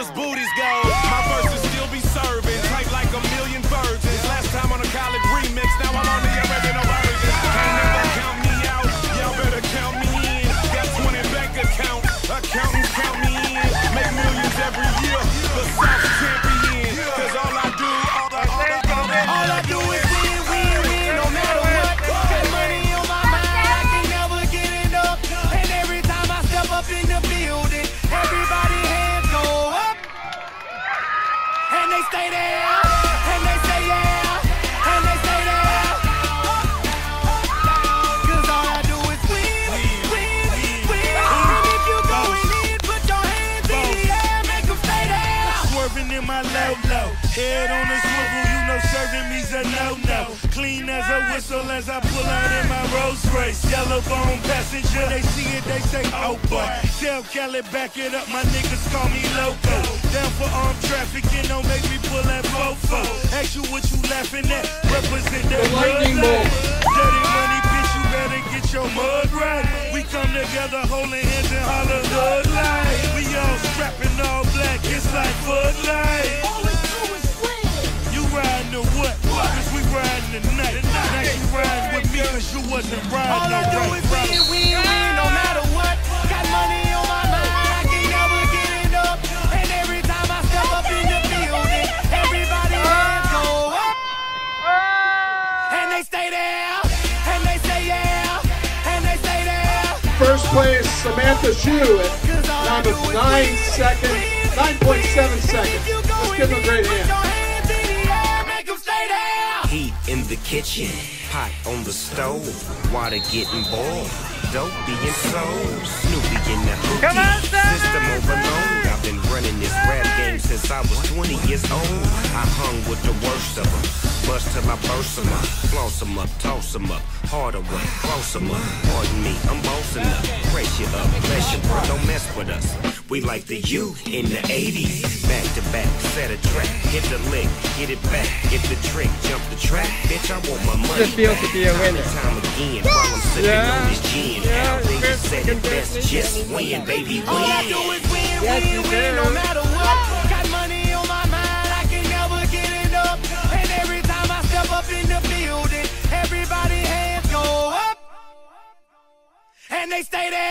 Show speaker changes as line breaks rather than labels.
strippers' booties
And they say yeah. And they all I do is. And if you in, put your hands in the air.
Swerving in my low low. Head on the swivel, you know serving me's a no no. Clean as a whistle as I pull out in my Rolls Royce. Yellow bone passenger, they see it, they say, oh boy. Tell Kelly, back it up, my niggas call me loco. Down for armed trafficking, don't make me pull that fofo. Ask you what you laughing at, represent that
lightning
mud
bolt.
Dirty money, bitch, you better get your mud right. We come together holding hands and holler hood light. We all strapping all black, it's like Bud Light.
First place, Samantha Shu at time of 9 seconds, 9.7 seconds. Let's give them a great hand.
Kitchen, pot on the stove, water getting boiled, dope being sold, Snoopy in the hoopty,
Come on, Simon!
system overload. I've been running this rap game since I was 20 years old. I hung with the worst of them, bust till I burst 'em up, floss 'em up, toss 'em up, harder work, close 'em up. Pardon me, I'm bossing up, press you up, bless you, bro, don't mess with us. We like the U in the 80s, back to back, set a track, hit the lick, get it back, get the trick, jump the track, bitch, I want my money.
Just feels to be a winner.
Time again, while I'm sipping
Yeah.
on this gin.
Yeah,
they said it best, just win, baby,
All I do is win,
Yes,
win, win, no matter what. stay there.